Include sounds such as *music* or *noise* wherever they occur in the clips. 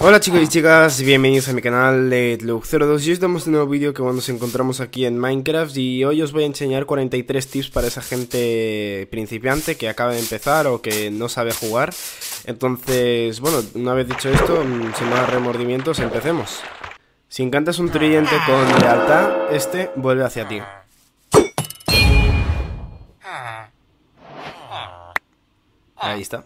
Hola chicos y chicas, bienvenidos a mi canal de Luke02 y hoy damos un nuevo vídeo que nos encontramos aquí en Minecraft y hoy os voy a enseñar 43 tips para esa gente principiante que acaba de empezar o que no sabe jugar. Entonces, bueno, una vez dicho esto, mm, sin más remordimientos, empecemos. Si encantas un tridente con lealtad, este vuelve hacia ti. Ahí está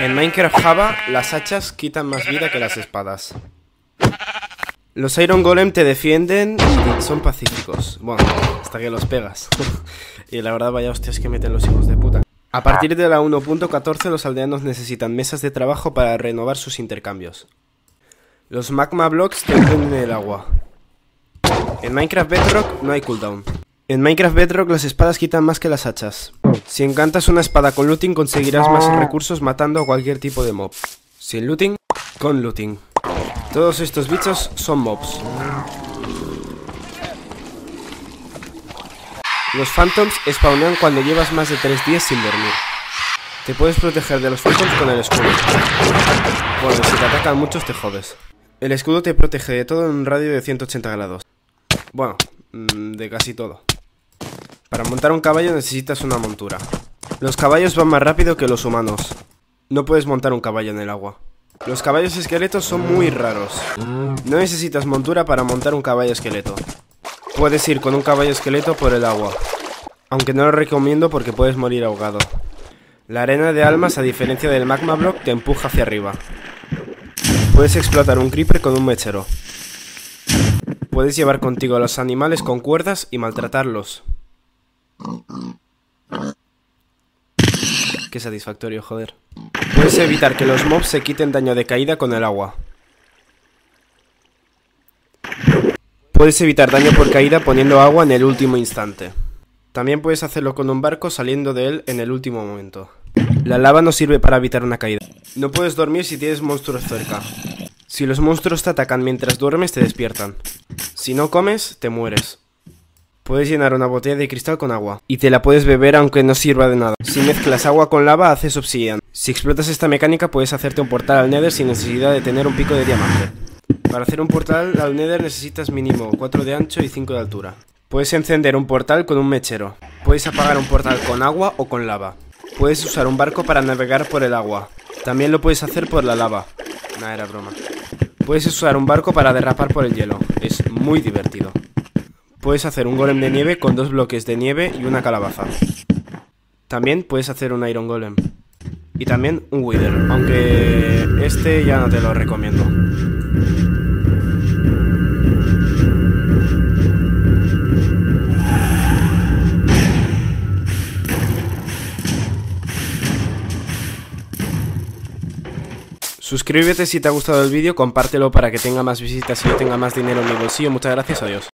en Minecraft Java, las hachas quitan más vida que las espadas. Los Iron Golem te defienden y son pacíficos. Bueno, hasta que los pegas. *laughs* y la verdad, vaya hostias que meten los hijos de puta. A partir de la 1.14 los aldeanos necesitan mesas de trabajo para renovar sus intercambios. Los magma blocks te en el agua. En Minecraft Bedrock no hay cooldown. En Minecraft Bedrock las espadas quitan más que las hachas. Si encantas una espada con looting conseguirás más recursos matando a cualquier tipo de mob. Sin looting, con looting. Todos estos bichos son mobs. Los phantoms spawnan cuando llevas más de 3 días sin dormir. Te puedes proteger de los phantoms con el escudo. Bueno, si te atacan muchos te jodes. El escudo te protege de todo en un radio de 180 grados. Bueno, mm, de casi todo. Para montar un caballo necesitas una montura. Los caballos van más rápido que los humanos. No puedes montar un caballo en el agua. Los caballos esqueletos son muy raros. No necesitas montura para montar un caballo esqueleto. Puedes ir con un caballo esqueleto por el agua. Aunque no lo recomiendo porque puedes morir ahogado. La arena de almas, a diferencia del magma block, te empuja hacia arriba. Puedes explotar un creeper con un mechero. Puedes llevar contigo a los animales con cuerdas y maltratarlos. Qué satisfactorio, joder. Puedes evitar que los mobs se quiten daño de caída con el agua. Puedes evitar daño por caída poniendo agua en el último instante. También puedes hacerlo con un barco saliendo de él en el último momento. La lava no sirve para evitar una caída. No puedes dormir si tienes monstruos cerca. Si los monstruos te atacan mientras duermes te despiertan. Si no comes, te mueres. Puedes llenar una botella de cristal con agua, y te la puedes beber aunque no sirva de nada. Si mezclas agua con lava, haces obsidian. Si explotas esta mecánica, puedes hacerte un portal al Nether sin necesidad de tener un pico de diamante. Para hacer un portal al Nether necesitas mínimo 4 de ancho y 5 de altura. Puedes encender un portal con un mechero. Puedes apagar un portal con agua o con lava. Puedes usar un barco para navegar por el agua. También lo puedes hacer por la lava. Nada, era broma. Puedes usar un barco para derrapar por el hielo. Es muy divertido. Puedes hacer un golem de nieve con dos bloques de nieve y una calabaza. También puedes hacer un iron golem. Y también un wither, aunque este ya no te lo recomiendo. Suscríbete si te ha gustado el vídeo, compártelo para que tenga más visitas y yo tenga más dinero en mi bolsillo. Muchas gracias, adiós.